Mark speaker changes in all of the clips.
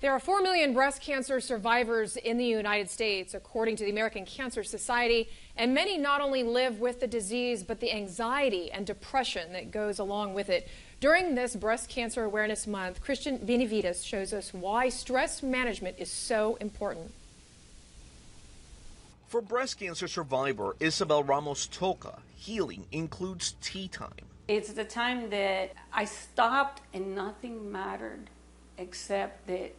Speaker 1: There are 4 million breast cancer survivors in the United States, according to the American Cancer Society, and many not only live with the disease, but the anxiety and depression that goes along with it. During this Breast Cancer Awareness Month, Cristian Benavides shows us why stress management is so important.
Speaker 2: For breast cancer survivor Isabel Ramos Toca, healing includes tea time.
Speaker 3: It's the time that I stopped and nothing mattered except that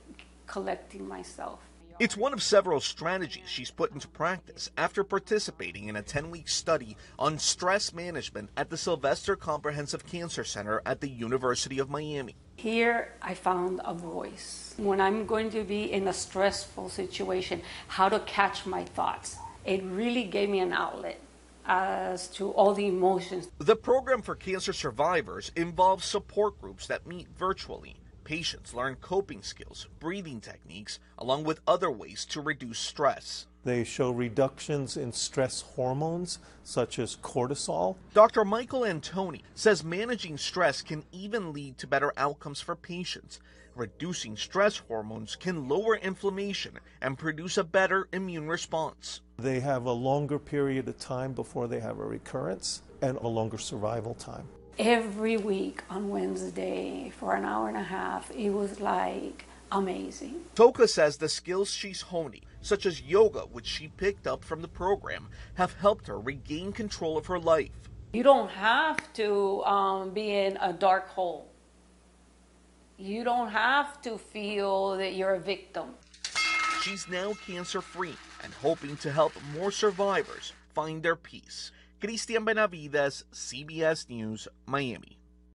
Speaker 3: collecting myself.
Speaker 2: It's one of several strategies she's put into practice after participating in a 10 week study on stress management at the Sylvester Comprehensive Cancer Center at the University of Miami.
Speaker 3: Here I found a voice. When I'm going to be in a stressful situation, how to catch my thoughts. It really gave me an outlet as to all the emotions.
Speaker 2: The program for cancer survivors involves support groups that meet virtually. Patients learn coping skills, breathing techniques, along with other ways to reduce stress.
Speaker 4: They show reductions in stress hormones such as cortisol.
Speaker 2: Dr. Michael Antoni says managing stress can even lead to better outcomes for patients. Reducing stress hormones can lower inflammation and produce a better immune response.
Speaker 4: They have a longer period of time before they have a recurrence and a longer survival time.
Speaker 3: Every week on Wednesday for an hour and a half, it was like amazing.
Speaker 2: Toca says the skills she's honing, such as yoga, which she picked up from the program, have helped her regain control of her life.
Speaker 3: You don't have to um, be in a dark hole. You don't have to feel that you're a victim.
Speaker 2: She's now cancer free and hoping to help more survivors find their peace. Cristian Benavides, CBS News, Miami.